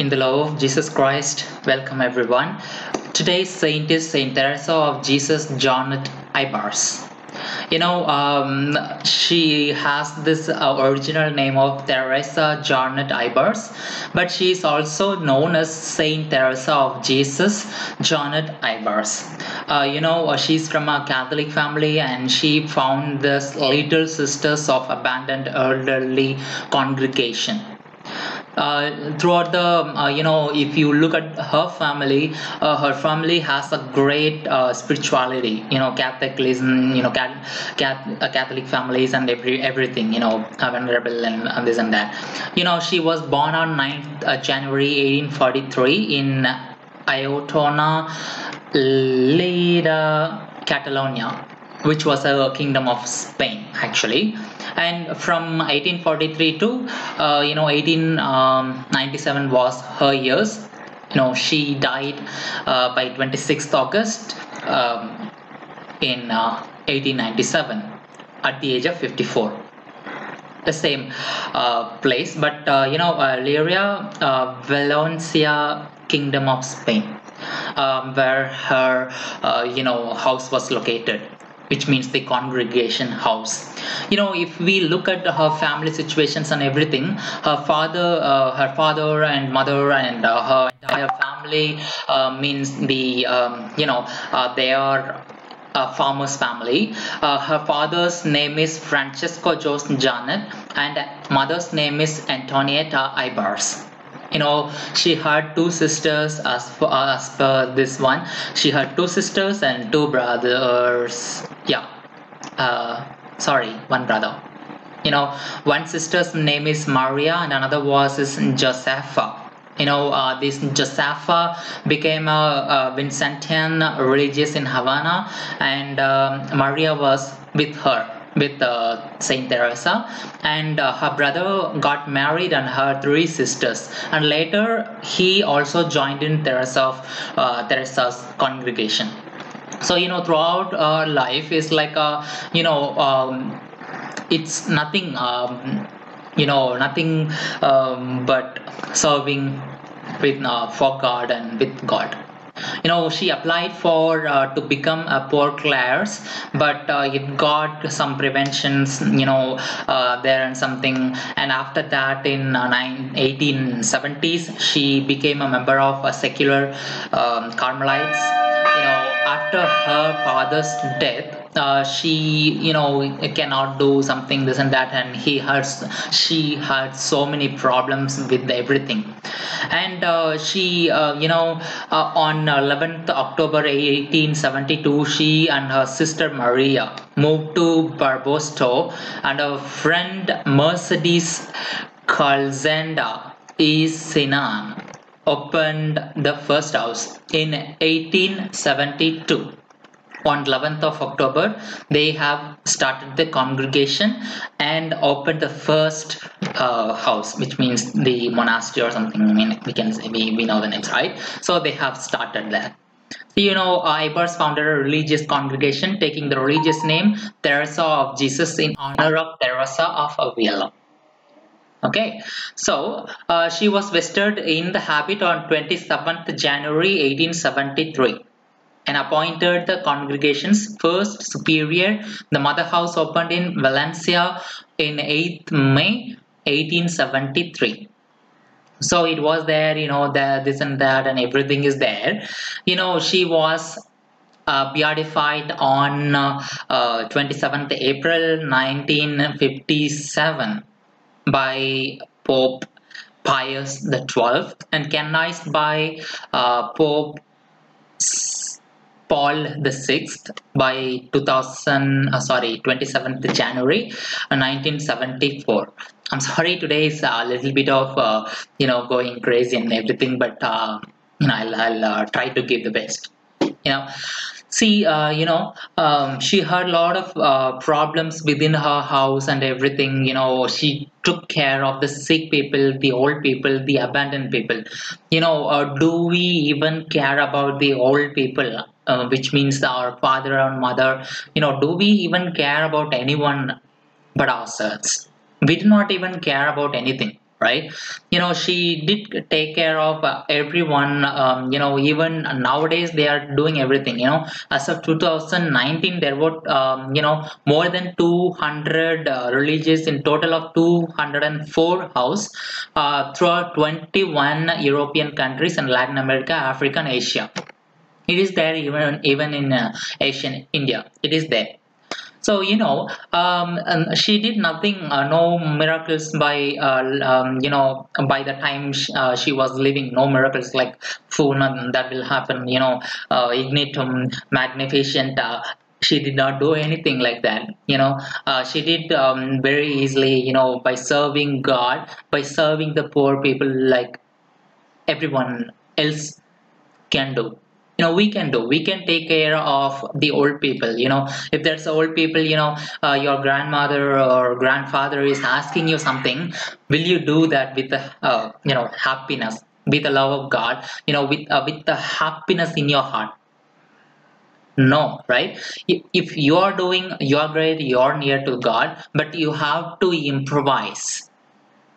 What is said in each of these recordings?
In the love of Jesus Christ, welcome everyone. Today's saint is Saint Teresa of Jesus Jornet Ibars. You know, um, she has this uh, original name of Teresa Jornet Ibars, but she is also known as Saint Teresa of Jesus Jornet Ibars. Uh, you know, uh, she's from a Catholic family and she found this Little Sisters of Abandoned Elderly Congregation uh, throughout the uh, you know if you look at her family uh, her family has a great uh, spirituality you know catholicism you know cat, cat, uh, catholic families and every everything you know venerable and, and this and that. You know she was born on 9th uh, january 1843 in Aitona Lleida, Catalonia which was a kingdom of Spain actually and from 1843 to uh, you know 1897 was her years. You know she died uh, by 26th August um, in uh, 1897 at the age of 54 the same uh, place but uh, you know Leiria uh, Valencia kingdom of Spain um, where her you know house was located which means the congregation house. You know if we look at her family situations and everything her father uh, her father and mother and uh, her entire family uh, means the um, you know uh, they are a farmer's family. Uh, her father's name is Francesco Jose Jornet and mother's name is Antonietta Ibars. You know she had two sisters as, for, as per this one. She had two sisters and two brothers yeah uh, sorry one brother you know one sister's name is maria and another was is josepha you know uh, this josepha became a, a vincentian religious in havana and um, maria was with her with uh, Saint Teresa, and uh, her brother got married and her three sisters. And later, he also joined in Teresa uh, Teresa's congregation. So you know, throughout her life is like a you know, um, it's nothing. Um, you know, nothing um, but serving with uh, for God and with God you know she applied for uh, to become a Poor Clares but uh, it got some preventions you know uh, there and something and after that in 1870s uh, she became a member of a secular um, carmelites know after her father's death uh, she you know cannot do something this and that and he has she had so many problems with everything. And uh, she uh, you know uh, on 11th october 1872 she and her sister maria moved to Barbastro and her friend mercedes calzenda is sinan opened the first house in 1872 on 11th of October they have started the congregation and opened the first uh, house which means the monastery or something I mean we can we, we know the names right? So they have started so, you know Ibars founded a religious congregation taking the religious name Teresa of Jesus in honor of Teresa of Avila okay. So uh, she was vested in the habit on 27th January 1873 and appointed the congregation's first superior. The mother house opened in Valencia in 8th May 1873 so it was there you know that this and that and everything is there. You know she was uh, beatified on uh, 27th April 1957 by Pope Pius XII and canonized by uh, Pope Paul the Sixth by 2000 uh, sorry 27th January 1974 uh, I'm sorry today is a little bit of uh, you know going crazy and everything but uh, you know I'll, I'll uh, try to give the best. You know see uh, you know um, she had a lot of uh, problems within her house and everything you know. She took care of the sick people the old people the abandoned people. You know uh, do we even care about the old people uh, which means our father and mother? You know do we even care about anyone but ourselves? We do not even care about anything right? You know she did take care of uh, everyone um, you know even nowadays they are doing everything you know. As of 2019 there were um, you know more than 200 uh, religious in total of 204 house uh, throughout 21 european countries and latin america africa and asia. It is there even even in uh, asian india. It is there so you know um, she did nothing uh, no miracles by uh, um, you know by the time she, uh, she was living. No miracles like Funa that will happen you know uh, ignitum magnificent uh, she did not do anything like that you know. Uh, she did um, very easily you know by serving god by serving the poor people like everyone else can do you know we can do. We can take care of the old people you know. If there's old people you know uh, your grandmother or grandfather is asking you something will you do that with the uh, you know happiness with the love of god you know with uh, with the happiness in your heart? No right? If you are doing you're great you're near to god but you have to improvise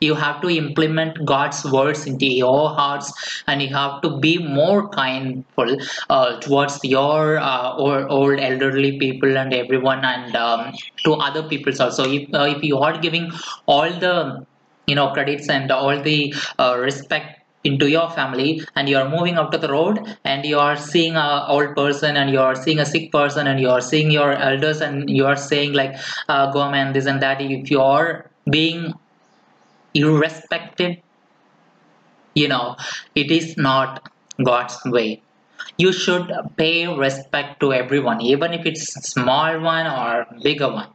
you have to implement god's words into your hearts and you have to be more kindful uh, towards your uh, or old elderly people and everyone and um, to other people also. If, uh, if you are giving all the you know credits and all the uh, respect into your family and you are moving out to the road and you are seeing a old person and you are seeing a sick person and you are seeing your elders and you are saying like uh, go man this and that. If you are being irrespective you know it is not god's way. You should pay respect to everyone even if it's small one or bigger one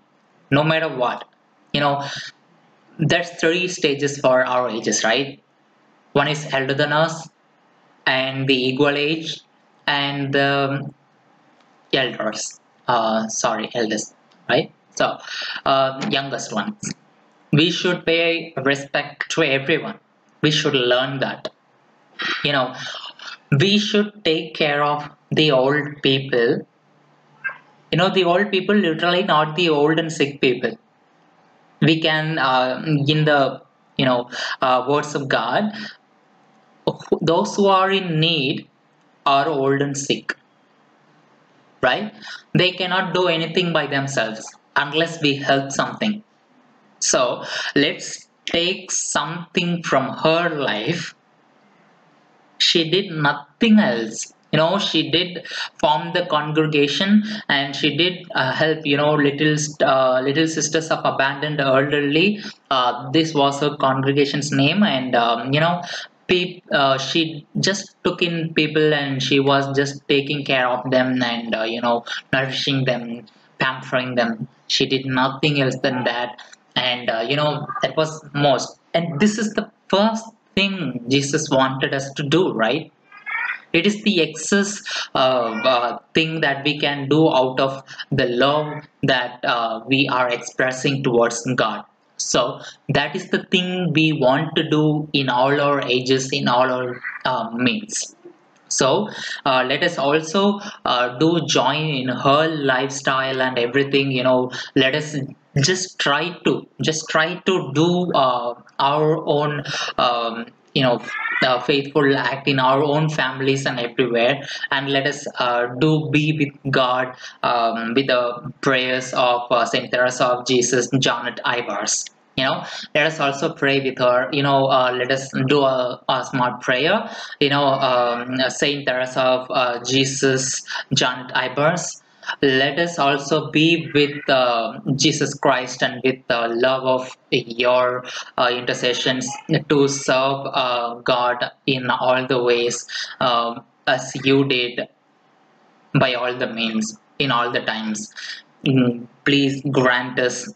no matter what. You know there's three stages for our ages right? One is elder than us and the equal age and the elders. Uh, sorry eldest right? So uh, youngest ones we should pay respect to everyone. We should learn that. You know we should take care of the old people. You know the old people literally not the old and sick people. We can uh, in the you know uh, words of god those who are in need are old and sick. Right? They cannot do anything by themselves unless we help something so let's take something from her life. She did nothing else. You know, she did form the congregation and she did uh, help, you know, little uh, little sisters of abandoned elderly. Uh, this was her congregation's name and, um, you know, uh, she just took in people and she was just taking care of them and uh, you know nourishing them pampering them she did nothing else than that and uh, you know that was most. And this is the first thing jesus wanted us to do right? It is the excess uh, uh, thing that we can do out of the love that uh, we are expressing towards god. So that is the thing we want to do in all our ages in all our uh, means so uh, let us also uh, do join in her lifestyle and everything you know. Let us just try to just try to do uh, our own um, you know uh, faithful act in our own families and everywhere. And let us uh, do be with god um, with the prayers of uh, saint teresa of jesus jornet ibars you know let us also pray with her you know uh, let us do a, a smart prayer you know um, saint teresa of uh, jesus jornet ibars let us also be with uh, Jesus Christ and with the love of your uh, intercessions to serve uh, God in all the ways um, as you did by all the means in all the times. Mm, please grant us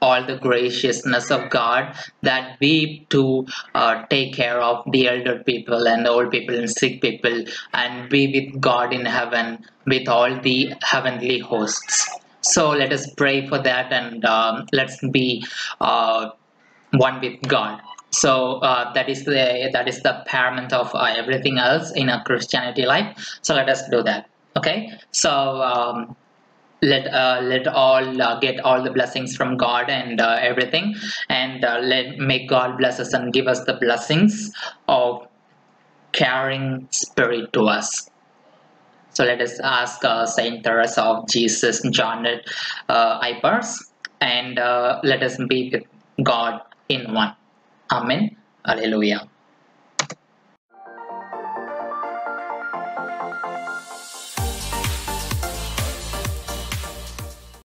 all the graciousness of God that we to uh, take care of the elder people and the old people and sick people and be with God in heaven with all the heavenly hosts. So let us pray for that and um, let's be uh, one with God. So uh, that is the that is the paramount of uh, everything else in a Christianity life. So let us do that. Okay. So. Um, let uh, let all uh, get all the blessings from God and uh, everything, and uh, let make God bless us and give us the blessings of caring spirit to us. So let us ask uh, Saint Teresa of Jesus, John uh, Ibars, and uh, let us be with God in one. Amen. Hallelujah.